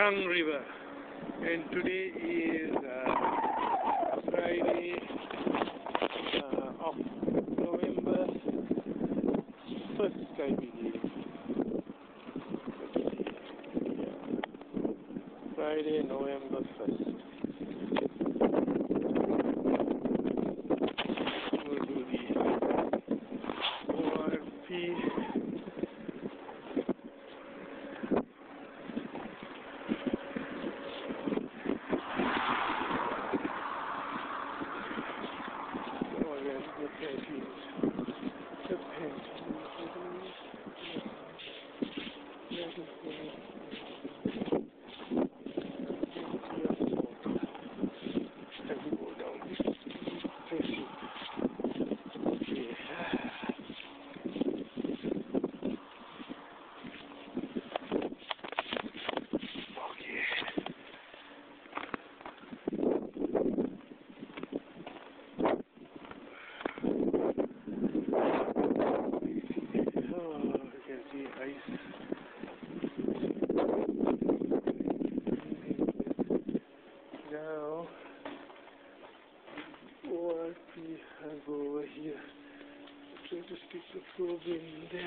Tongue River, and today is uh, Friday uh, of November 1st, I believe. Friday, November 1st. Stick the probe in there.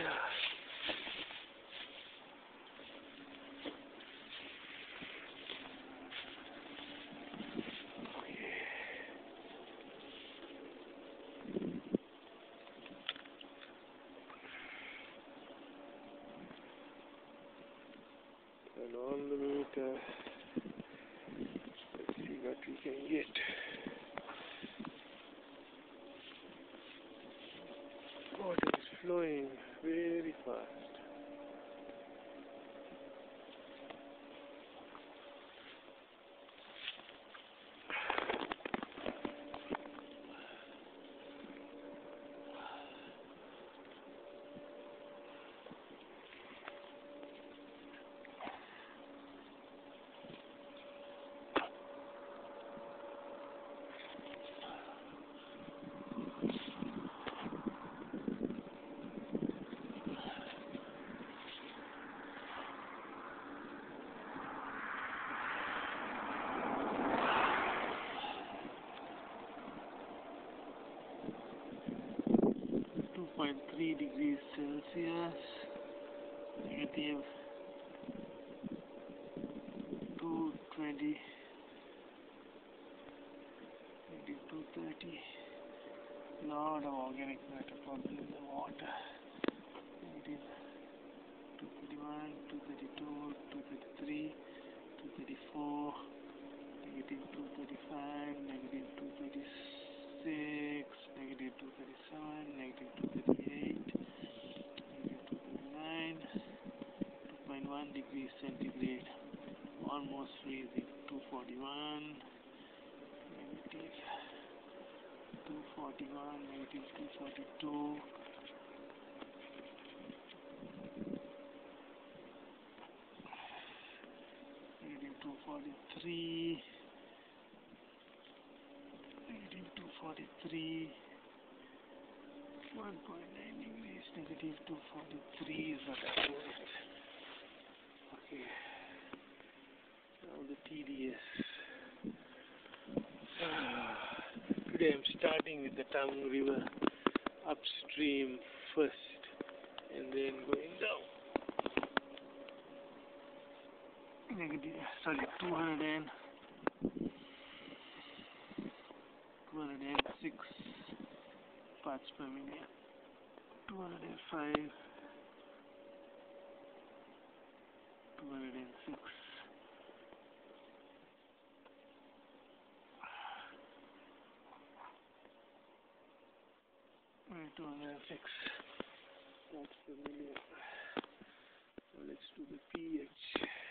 And on the meter, let's see what we can get. Water is 0.3 degrees Celsius, negative 220, negative 230. Lot of organic matter found in the water. Negative 231, 232, 233. 41 degrees centigrade almost freezing. 241 negative. 241 negative. 242 negative 243 negative 243 1.9 degrees negative 243 is what now the TDS. Uh, today I'm starting with the Tongue River upstream first and then going down. Negative, sorry, 200 and 206 parts per million. 205, 206. Uh, 206 parts per million. Now let's do the pH.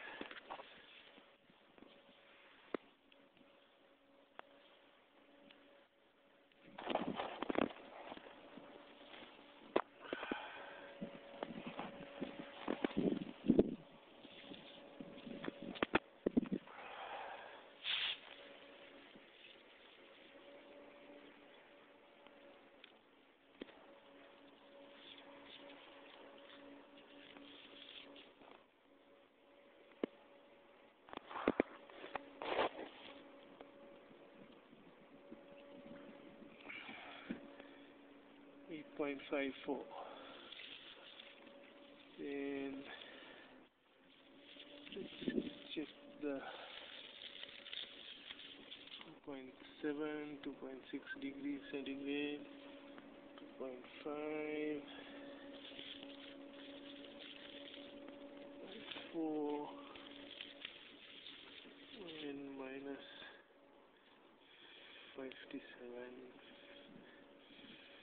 2.54 then let's check the 2.7 2.6 degrees centigrade 2.5 4 and minus 57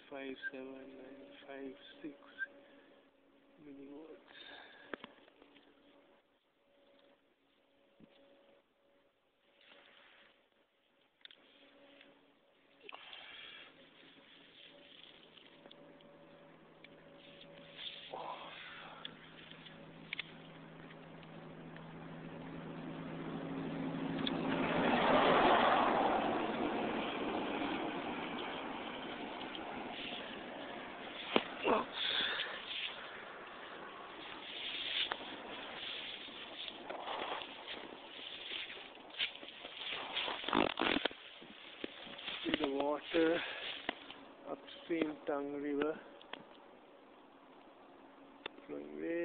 57 and 56 milliwatts See the water upstream Tongue River flowing way